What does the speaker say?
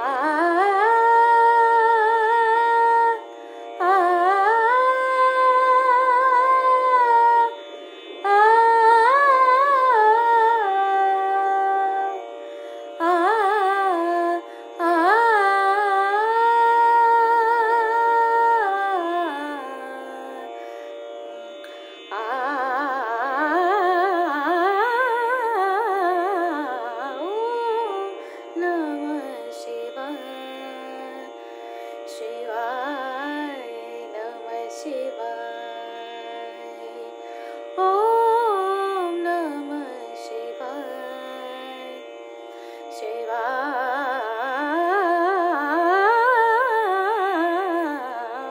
Ah. शिवाय नमः शिवाय। ॐ नमः शिवाय। शिवाय